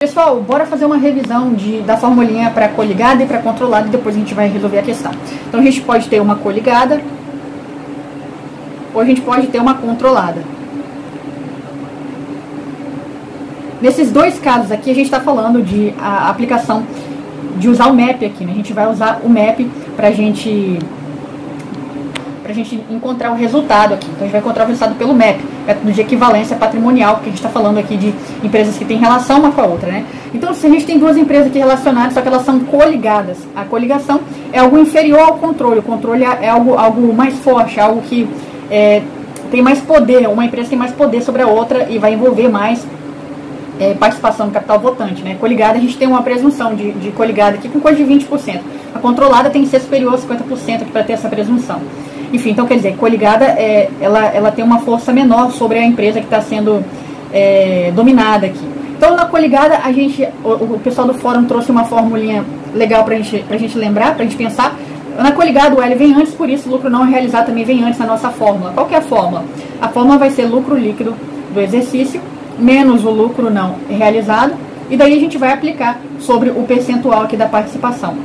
Pessoal, bora fazer uma revisão de, da formulinha para coligada e para controlada e depois a gente vai resolver a questão. Então a gente pode ter uma coligada ou a gente pode ter uma controlada. Nesses dois casos aqui a gente está falando de a aplicação de usar o MAP aqui, né? A gente vai usar o MAP para a gente para a gente encontrar o resultado aqui. Então a gente vai encontrar o resultado pelo MAP, método de equivalência patrimonial, porque a gente está falando aqui de empresas que têm relação uma com a outra, né? Então se a gente tem duas empresas aqui relacionadas, só que elas são coligadas. A coligação é algo inferior ao controle, o controle é algo, algo mais forte, algo que é, tem mais poder, uma empresa tem mais poder sobre a outra e vai envolver mais é, participação no capital votante. Né? Coligada, a gente tem uma presunção de, de coligada aqui com coisa de 20%. A controlada tem que ser superior a 50% para ter essa presunção. Enfim, então quer dizer, coligada é, ela, ela tem uma força menor sobre a empresa que está sendo é, dominada aqui. Então na coligada a gente, o, o, pessoal do fórum trouxe uma formulinha legal para gente, a gente lembrar, para a gente pensar. Na coligada o L vem antes, por isso o lucro não realizado também vem antes na nossa fórmula. Qual que é a fórmula? A fórmula vai ser lucro líquido do exercício menos o lucro não realizado e daí a gente vai aplicar sobre o percentual aqui da participação.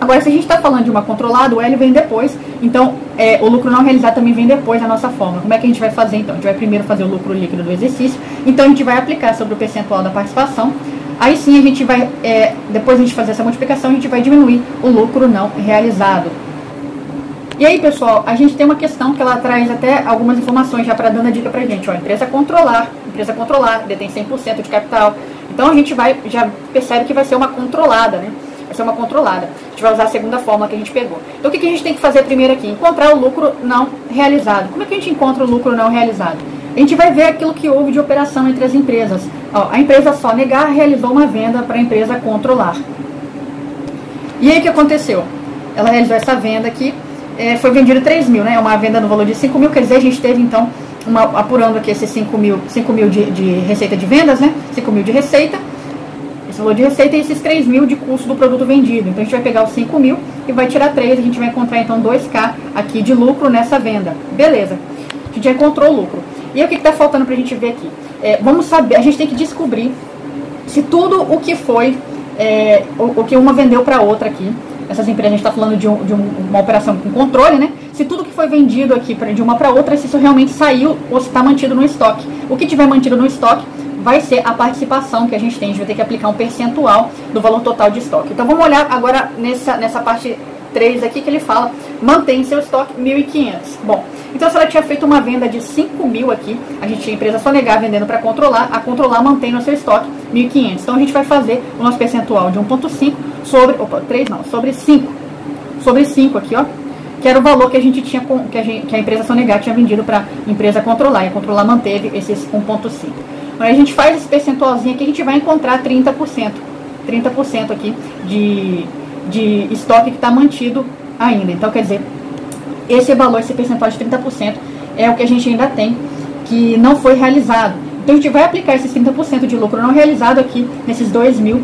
Agora, se a gente está falando de uma controlada, o L vem depois, então é, o lucro não realizado também vem depois da nossa fórmula. Como é que a gente vai fazer então? A gente vai primeiro fazer o lucro líquido do exercício, então a gente vai aplicar sobre o percentual da participação. Aí sim a gente vai, é, depois a gente fazer essa multiplicação, a gente vai diminuir o lucro não realizado. E aí, pessoal, a gente tem uma questão que ela traz até algumas informações já para dando a dica para a gente. Ó, empresa controlar, empresa controlar, detém 100% de capital. Então a gente vai, já percebe que vai ser uma controlada, né? Vai ser uma controlada. A gente vai usar a segunda fórmula que a gente pegou. Então o que, que a gente tem que fazer primeiro aqui? Encontrar o lucro não realizado. Como é que a gente encontra o lucro não realizado? A gente vai ver aquilo que houve de operação entre as empresas. Ó, a empresa só negar realizou uma venda para a empresa controlar. E aí o que aconteceu? Ela realizou essa venda aqui, é, foi vendido 3 mil, né? É uma venda no valor de 5 mil, quer dizer, a gente teve então, uma, apurando aqui esses 5 mil, 5 mil de, de receita de vendas, né? 5 mil de receita valor de receita e esses 3 mil de custo do produto vendido. Então a gente vai pegar os 5 mil e vai tirar 3, a gente vai encontrar então 2K aqui de lucro nessa venda. Beleza, a gente já encontrou o lucro. E o que está faltando para a gente ver aqui? É, vamos saber, a gente tem que descobrir se tudo o que foi, é, o, o, que uma vendeu para outra aqui, essas empresas, a gente está falando de, um, de um, uma operação com controle, né? Se tudo que foi vendido aqui pra, de uma para outra, se isso realmente saiu ou se está mantido no estoque. O que tiver mantido no estoque vai ser a participação que a gente tem. A gente vai ter que aplicar um percentual do valor total de estoque. Então vamos olhar agora nessa, nessa parte 3 aqui que ele fala, mantém seu estoque 1.500. Bom, então se ela tinha feito uma venda de 5 mil aqui, a gente tinha a empresa só negar vendendo para controlar, a controlar mantém no seu estoque 1.500. Então a gente vai fazer o nosso percentual de 1.5 sobre, opa, 3 não, sobre 5. Sobre 5 aqui, ó, que era o valor que a gente tinha, que a, gente, que a empresa Sonegar tinha vendido para empresa controlar, e a controlar manteve esses 1.5. Aí a gente faz esse percentualzinho aqui, a gente vai encontrar 30%. 30% aqui de, de estoque que está mantido ainda. Então, quer dizer, esse valor, esse percentual de 30% é o que a gente ainda tem que não foi realizado. Então, a gente vai aplicar esses 30% de lucro não realizado aqui, nesses 2 mil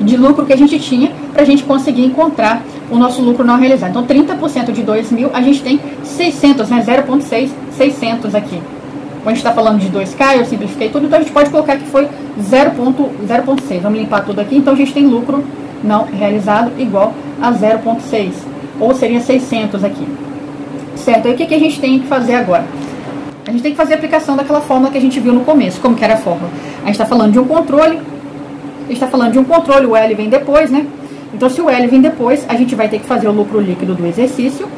de lucro que a gente tinha, para a gente conseguir encontrar o nosso lucro não realizado. Então, 30% de 2 mil, a gente tem 600, né? 0,6, 600 aqui. Como a gente está falando de 2K, eu simplifiquei tudo, então a gente pode colocar que foi 0.6. Vamos limpar tudo aqui, então a gente tem lucro não realizado igual a 0.6, ou seria 600 aqui. Certo, aí o que, que a gente tem que fazer agora? A gente tem que fazer a aplicação daquela fórmula que a gente viu no começo, como que era a fórmula. A gente está falando de um controle, a gente está falando de um controle, o L vem depois, né? Então, se o L vem depois, a gente vai ter que fazer o lucro líquido do exercício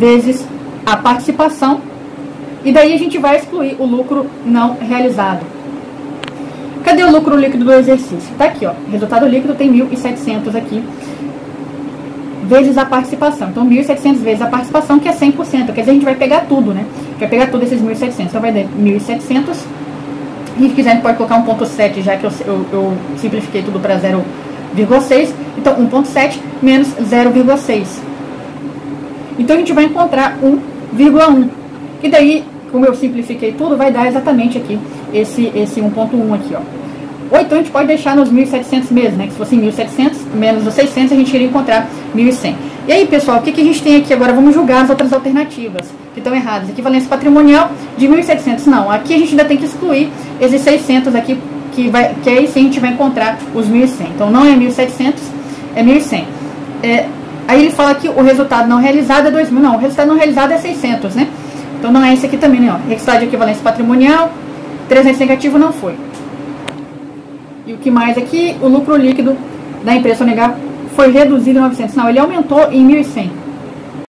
vezes a participação e daí a gente vai excluir o lucro não realizado. Cadê o lucro líquido do exercício? Tá aqui, ó. Resultado líquido tem 1.700 aqui, vezes a participação. Então, 1.700 vezes a participação, que é 100%. Quer dizer, a gente vai pegar tudo, né? Vai pegar tudo esses 1.700. Então, vai dar 1.700. E se quiser, a gente pode colocar 1.7, já que eu, eu, eu simplifiquei tudo para 0,6. Então, 1.7 menos 0,6. Então, a gente vai encontrar 1 1,1. E daí, como eu simplifiquei tudo, vai dar exatamente aqui esse, esse 1.1 aqui, ó. Ou então a gente pode deixar nos 1.700 mesmo, né? Que se fosse 1.700 menos os 600, a gente iria encontrar 1.100. E aí, pessoal, o que, que a gente tem aqui agora? Vamos julgar as outras alternativas. que estão erradas. Equivalência patrimonial de 1.700. Não, aqui a gente ainda tem que excluir esses 600 aqui, que, vai, que aí sim a gente vai encontrar os 1.100. Então não é 1.700, é 1.100. É, aí ele fala que o resultado não realizado é 2.000. Não, o resultado não realizado é 600, né? Então não é esse aqui também, né? Resultado de equivalência patrimonial, 300 negativo não foi. E o que mais aqui? O lucro líquido da empresa negar foi reduzido em 900. Não, ele aumentou em 1.100.